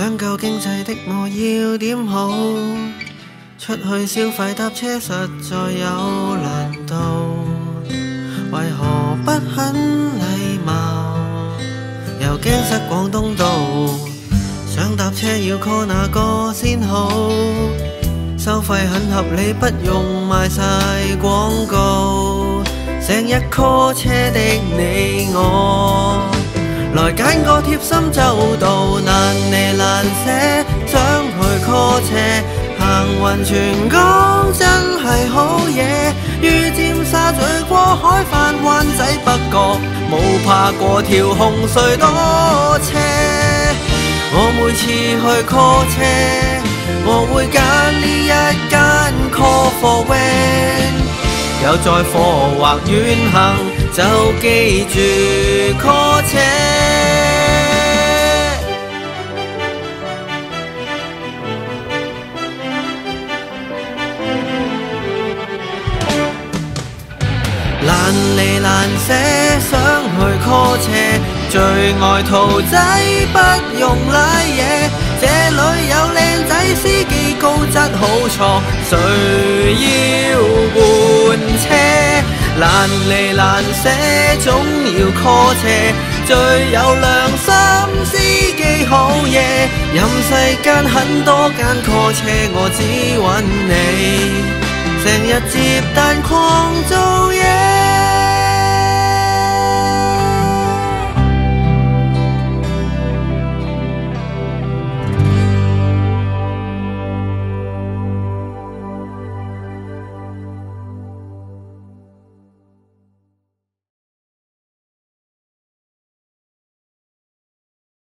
想夠經濟的我要點好？出去消費搭車實在有難度，為何不很禮貌？又驚塞廣東道，想搭車要 call 哪個先好？收費很合理，不用賣晒廣告，成日 call 車的你我。來揀個貼心周到，難，车，行运全港真系好嘢。于尖沙咀过海返湾仔北角，冇怕过条红隧多车。我每次去 call 车，我会拣呢一间 call for van，有载货或远行就记住 call 车。 离难舍，想去 call 车，最爱兔仔不用拉嘢，这里有靓仔司机高质好错，谁要换车？难离难舍，总要 call 车，最有良心司机好嘢，任世间很多间 call 车，我只揾你，成日接单狂做嘢。